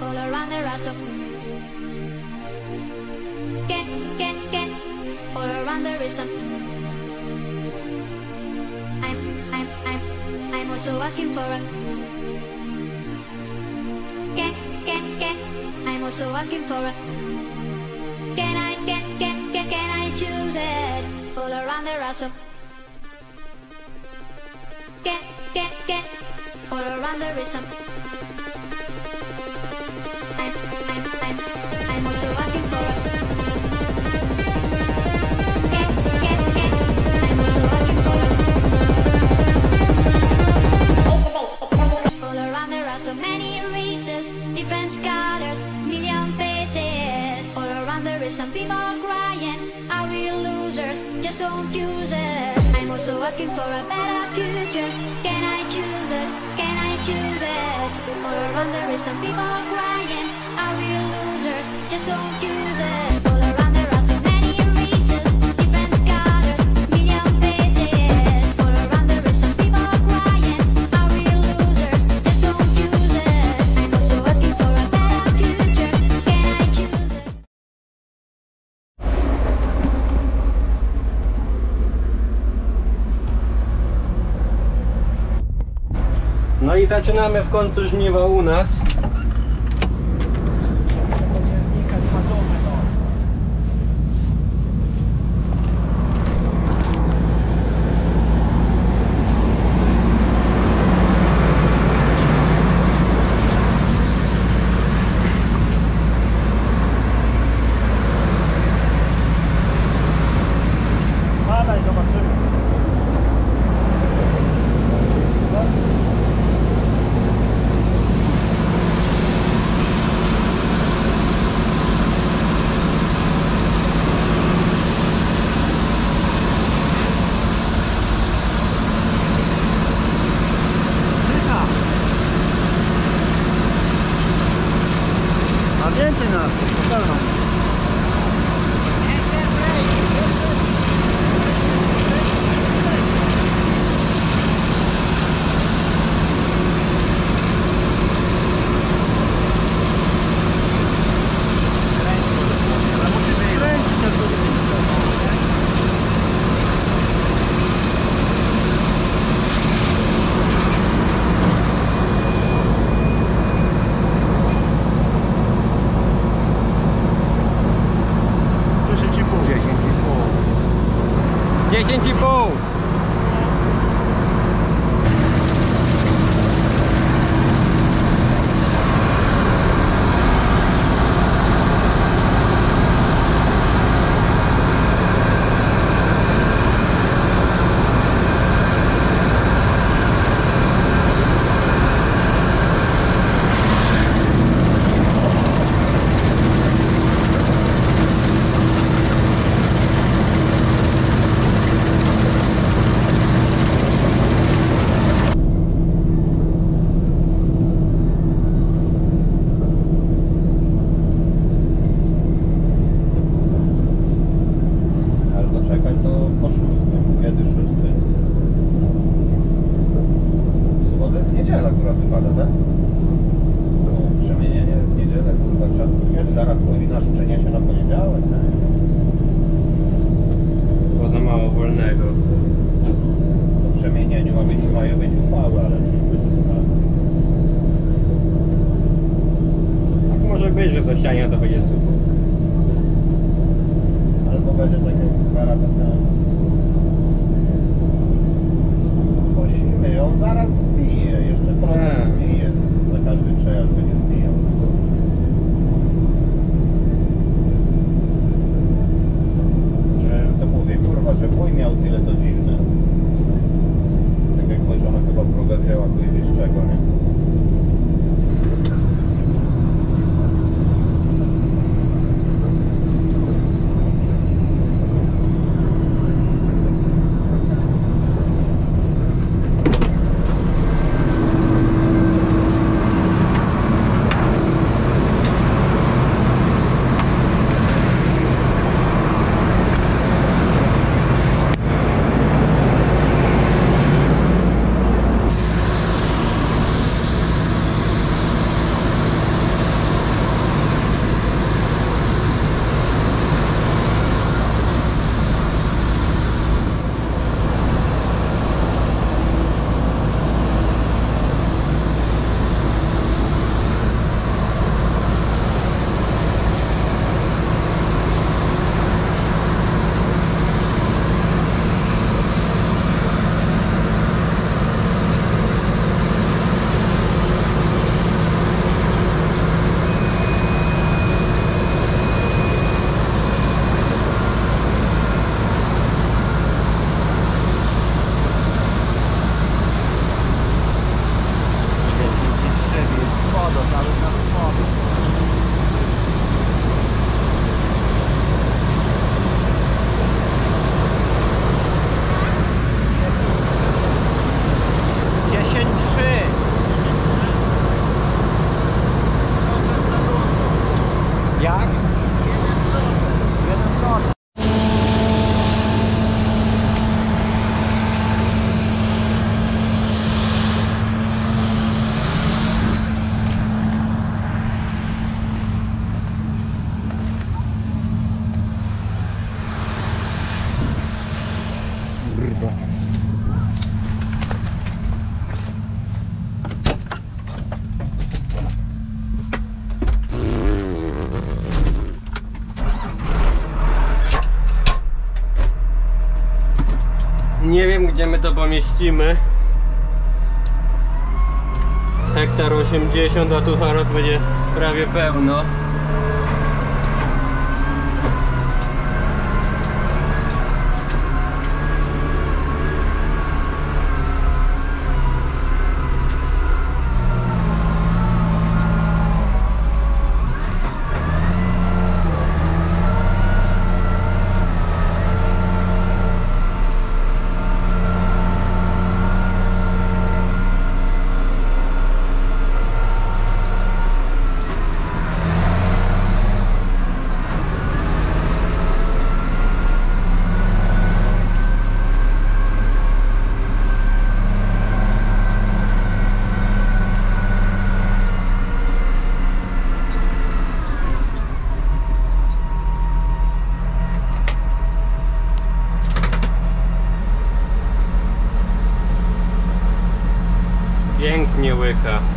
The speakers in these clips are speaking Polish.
all around the ransom. Get, get, get, all around the reason. I'm, I'm, I'm, I'm also asking for a. Get, get, get, I'm also asking for a. Can I, get, get, get, can I choose it? All around the ransom. Get, get, get, all around the reason. People crying. Are we losers? Just confused. I'm also asking for a better future. Can I choose it? Can I choose it? All around there is some people crying. Are we losers? Just confused. All around No i zaczynamy w końcu żniwa u nas. Gente, gente boa! Wiesz, zaraz Nie wiem gdzie my to pomieścimy. Hektar 80, a tu zaraz będzie prawie pełno. не ВК.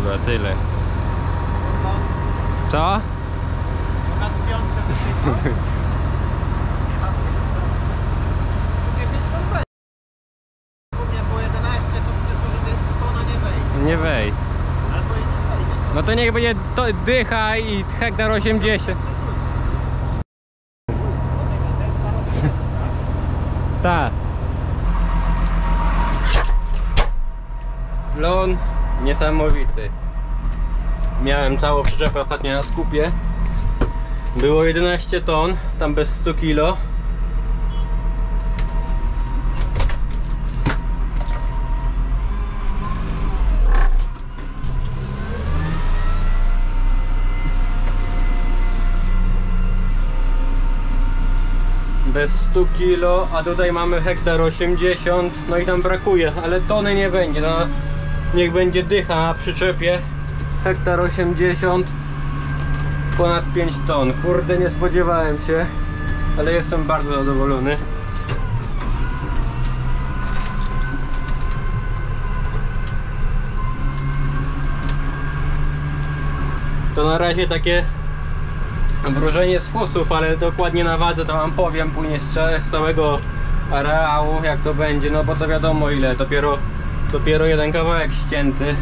Dobra, tyle. Co? nad piątkę wysypał. Dziesięć to będzie. U mnie było 11, to przecież to, żeby tona nie wej. No to niech będzie to dycha i hektar 80. Tak. Lon niesamowity. Miałem całą przyczepę ostatnio na skupie. Było 11 ton, tam bez 100 kilo. bez 100 kilo, a tutaj mamy hektar 80, no i tam brakuje, ale tony nie będzie, no niech będzie dycha na przyczepie, hektar 80, ponad 5 ton, kurde nie spodziewałem się, ale jestem bardzo zadowolony. To na razie takie wróżenie z fusów, ale dokładnie na wadze to wam powiem później z, ca- z całego areału jak to będzie, no bo to wiadomo ile, dopiero, dopiero jeden kawałek ścięty.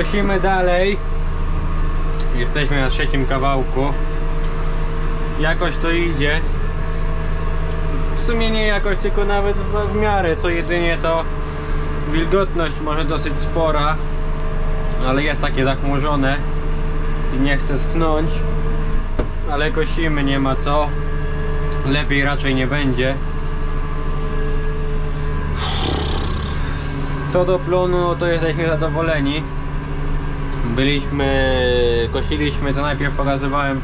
Kosimy dalej. Jesteśmy na trzecim kawałku. Jakoś to idzie. W sumie nie jakoś, tylko nawet w, w miarę, co jedynie to wilgotność może dosyć spora, ale jest takie zachmurzone i nie chce schnąć. Ale kosimy, nie ma co. Lepiej raczej nie będzie. Co do plonu, to jesteśmy zadowoleni. Byliśmy, kosiliśmy, to najpierw pokazywałem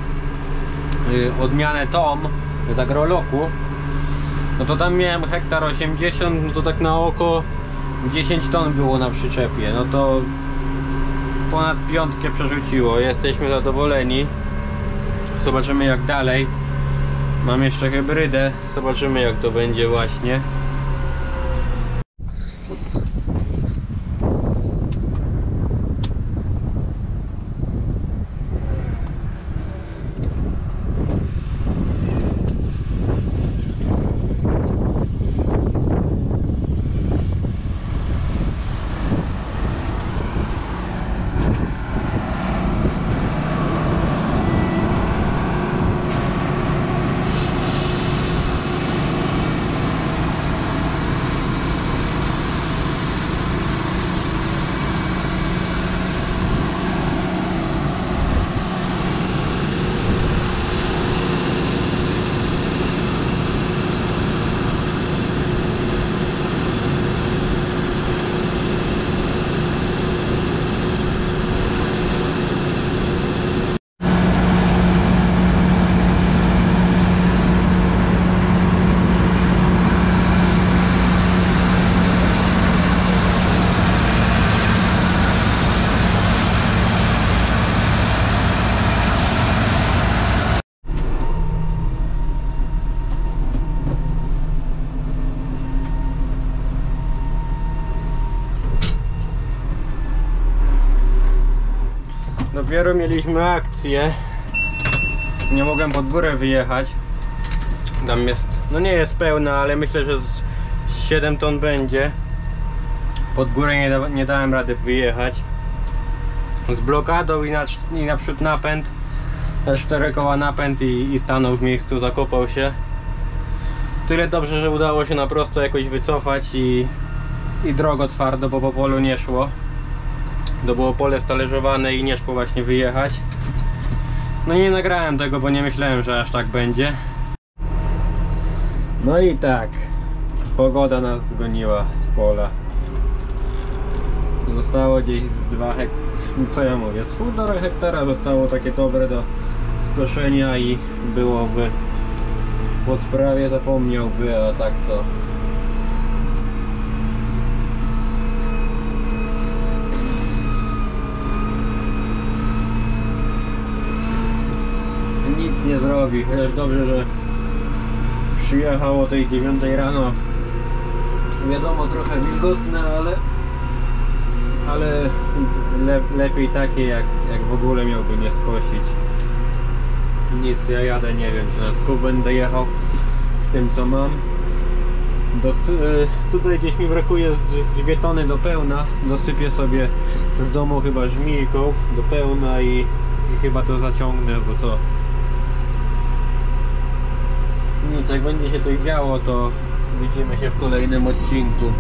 y, odmianę Tom z agroloku. No to tam miałem hektar 80, no to tak na oko 10 ton było na przyczepie. No to ponad piątkę przerzuciło. Jesteśmy zadowoleni. Zobaczymy jak dalej. Mam jeszcze hybrydę. Zobaczymy jak to będzie właśnie. Dopiero mieliśmy akcję. Nie mogłem pod górę wyjechać. Tam jest, no nie jest pełna, ale myślę, że z 7 ton będzie. Pod górę nie, da, nie dałem rady wyjechać. Z blokadą i, na, i naprzód napęd. Na cztery koła napęd i, i stanął w miejscu, zakopał się. Tyle dobrze, że udało się na prosto jakoś wycofać i, i drogo twardo, bo po polu nie szło. To było pole stalerzowane i nie szło właśnie wyjechać. No i nie nagrałem tego, bo nie myślałem, że aż tak będzie. No i tak, pogoda nas zgoniła z pola. Zostało gdzieś z 2 hektara, co ja mówię, z 1,5 hektara zostało takie dobre do skoszenia i byłoby po sprawie zapomniałby, a tak to nic nie zrobi. Chociaż dobrze, że przyjechał o tej 9 rano. Wiadomo, trochę wilgotne, ale ale le, lepiej takie jak, jak w ogóle miałby nie skosić. Nic, ja jadę, nie wiem, czy na skup będę jechał z tym co mam. Dos, y, tutaj gdzieś mi brakuje z- tony do pełna. Dosypię sobie z domu chyba żmijką do pełna i, i chyba to zaciągnę, bo co? Nic, jak będzie się coś działo, to widzimy się w kolejnym odcinku.